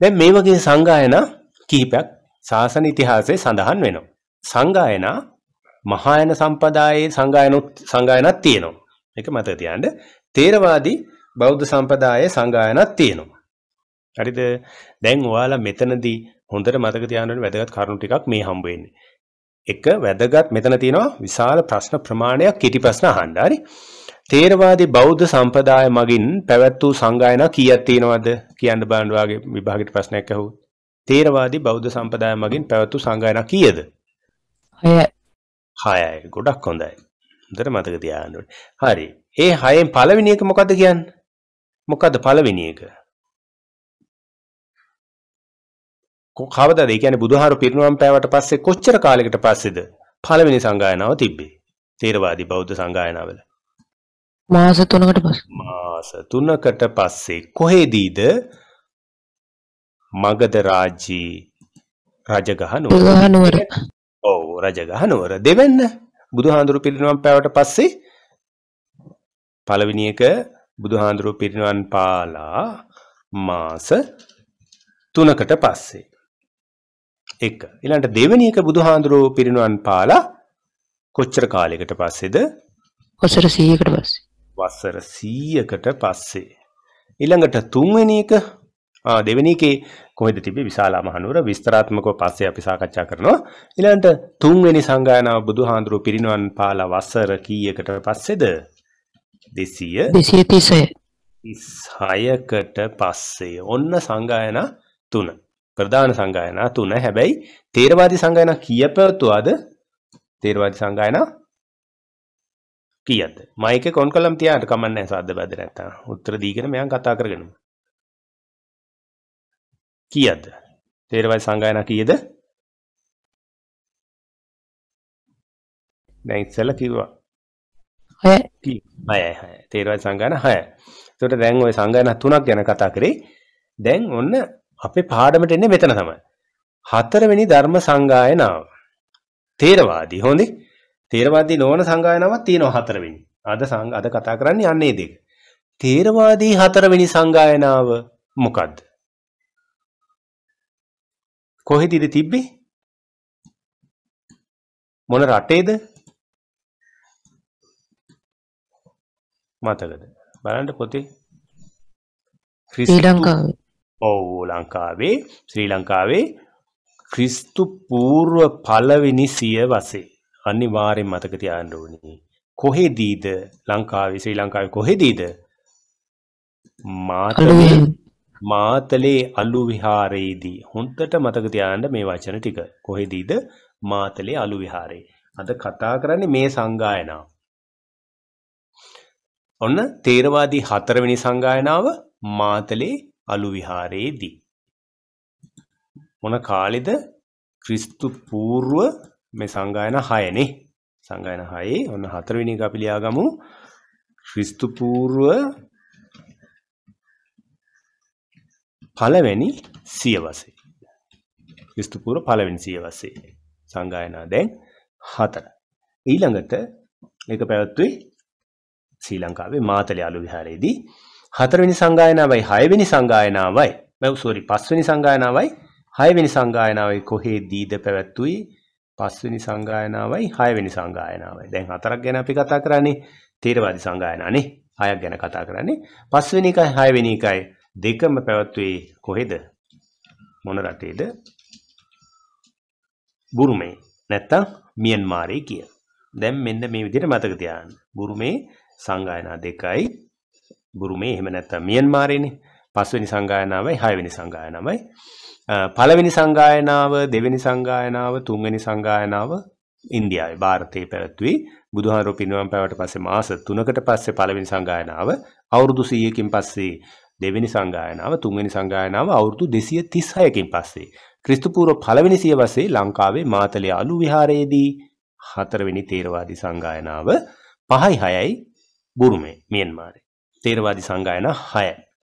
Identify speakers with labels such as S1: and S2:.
S1: දැන් මේ වගේ සංගායනා කීපයක් ශාසන ඉතිහාසයේ සඳහන් වෙනවා. සංගායනා මහායන සම්පදායේ සංගායනොත් සංගායනක් තියෙනවා. ඒක මතක තියාගන්න. තේරවාදී බෞද්ධ සම්පදායේ සංගායනක් තියෙනවා. හරිද? දැන් ඔයාලා මෙතනදී හොඳට මතක තියාගන්න වැදගත් කරුණු ටිකක් මේ හම්බ වෙන්නේ. එක වැදගත් මෙතන තියෙනවා විශාල ප්‍රශ්න ප්‍රමාණයක් කෙටි ප්‍රශ්න අහන්න. හරි? තේරවාදී බෞද්ධ සම්ප්‍රදාය මගින් පැවැත් වූ සංගායනා කීයක් තියෙනවද කියන්න බලන්න වාගේ විභාගයට ප්‍රශ්නයක් අහුවොත්. තේරවාදී බෞද්ධ සම්ප්‍රදාය මගින් පැවැත් වූ සංගායනා කීයද?
S2: 6යි.
S1: 6යි. ගොඩක් හොඳයි. හොඳට මතක තියාගන්න ඕනේ. හරි. ඒ 6න් පළවෙනි එක මොකද්ද කියන්නේ? මොකද්ද පළවෙනි එක? කවදද ඒ කියන්නේ බුදුහාරු පිරිනුවම් පෑවට පස්සේ කොච්චර කාලයකට පස්සේද පළවෙනි සංගායනාව තිබ්බේ තේරවාදී බෞද්ධ සංගායනාවල
S2: මාස 3කට පස්සේ
S1: මාස 3කට පස්සේ කොහෙදීද මගධ රාජ්‍යී රජගහ
S2: නුවර
S1: ඔව් රජගහ නුවර දෙවෙන්න බුදුහාඳුරු පිරිනුවම් පෑවට පස්සේ පළවෙනි එක බුදුහාඳුරු පිරිනුවන් පාලා මාස 3කට පස්සේ එක. ඊළඟට දෙවෙනි එක බුදුහාඳුරෝ පිරිනුවන් පාලා කොච්චර කාලයකට පස්සේද?
S2: වසර 100කට පස්සේ.
S1: වසර 100කට පස්සේ. ඊළඟට තුන්වෙනි එක දෙවෙනි එකේ කොහෙද තිබෙන්නේ විශාලා මහනුවර. විස්තරාත්මකව පස්සේ අපි සාකච්ඡා කරනවා. ඊළඟට තුන්වෙනි සංගායනාව බුදුහාඳුරෝ පිරිනුවන් පාලා වසර කීයකට පස්සේද? 200
S2: 236
S1: 36කට පස්සේ. ඔන්න සංගායනා 3 ප්‍රධාන සංගායනා තුන. හැබැයි තේරවාදී සංගායනා කීයක් පැවතුවාද තේරවාදී සංගායනා කීයද මයික් එක ඔන් කළම් තියාට කමක් නැහැ සද්ද බද්ද නැත්තම්. උත්තර දීගෙන මයන් කතා කරගෙනමු. කීයද තේරවාදී සංගායනා කීයද? ඉස්සෙල්ලා කිව්වා.
S2: 6
S1: කී? 6යි 6 තේරවාදී සංගායනා 6 එතකොට දැන් ওই සංගායනා තුනක් ගැන කතා කරේ. දැන් ඔන්න අපේ පාඩමට එන්නේ මෙතන තමයි. හතරවෙනි ධර්ම සංගායනාව. තේරවාදී හොඳේ. තේරවාදී නොවන සංගායනාවක් තියෙනවා හතරවෙනි. අද අද කතා කරන්නේ යන්නේ දෙක. තේරවාදී හතරවෙනි සංගායනාව මොකද්ද? කොහෙදද තිබ්බේ? මොන රටේද? මතකද? බලන්න පොතේ.
S2: ශ්‍රී ලංකාවේ
S1: ඔව් ලංකාවේ ශ්‍රී ලංකාවේ ක්‍රිස්තු පූර්ව පළවෙනි සියවසේ අනිවාර්යෙන් මතක තියාගන්න ඕනේ. කොහෙදීද ලංකාවේ ශ්‍රී ලංකාවේ කොහෙදීද? මාතලේ මාතලේ අලු විහාරයේදී හොන්දට මතක තියාගන්න මේ වචන ටික. කොහෙදීද? මාතලේ අලු විහාරේ. අද කතා කරන්නේ මේ සංගායනාව. ඔන්න තේරවාදී හතරවෙනි සංගායනාව මාතලේ අලු විහාරයේදී. මොන කාලෙද ක්‍රිස්තු පූර්ව මේ සංගායන 6 නේ. සංගායන 6 ඔන්න හතරවෙනි එක අපි ලියාගමු. ක්‍රිස්තු පූර්ව පළවෙනි සියවසේ. ක්‍රිස්තු පූර්ව පළවෙනි සියවසේ. සංගායනා දැන් 4. ඊළඟට ඒක පැවැත්වුවේ ශ්‍රී ලංකාවේ මාතලේ අලු විහාරයේදී හතරවෙනි සංගායනාවයි හයවෙනි සංගායනාවයි මැව් සෝරි පස්වෙනි සංගායනාවයි හයවෙනි සංගායනාවයි කොහේදීද පැවැත්වුවේ පස්වෙනි සංගායනාවයි හයවෙනි සංගායනාවයි දැන් හතරක් ගැන අපි කතා කරන්නේ තේරවාදී සංගායනානේ හයක් ගැන කතා කරන්නේ පස්වෙනි එකයි හයවෙනි එකයි දෙකම පැවැත්වුවේ කොහෙද මොන රටේද බුරුමේ නැත්තම් මියන්මාරේ කිය. දැන් මෙන්න මේ විදිහට මතක තියාගන්න. බුරුමේ සංගායනා දෙකයි බුරුමේ එහෙම නැත්නම් මියන්මාරේනේ. පස්වෙනි සංගායනාවයි හයවෙනි සංගායනාවයි. පළවෙනි සංගායනාව දෙවෙනි සංගායනාව තුන්වෙනි සංගායනාව ඉන්දියාවේ ಭಾರತයේ පැවැත්වී බුදුහාරෝ පින්වම් පැවට පස්සේ මාස 3කට පස්සේ පළවෙනි සංගායනාව අවුරුදු 100කින් පස්සේ දෙවෙනි සංගායනාව තුන්වෙනි සංගායනාව අවුරුදු 236කින් පස්සේ. ක්‍රිස්තු පූර්ව පළවෙනි සියවසේ ලංකාවේ මාතලේ අලු විහාරයේදී හතරවෙනි තේරවාදී සංගායනාව 5යි 6යි බුරුමේ මියන්මාරේ. තේරවාදී සංගායනා 6යි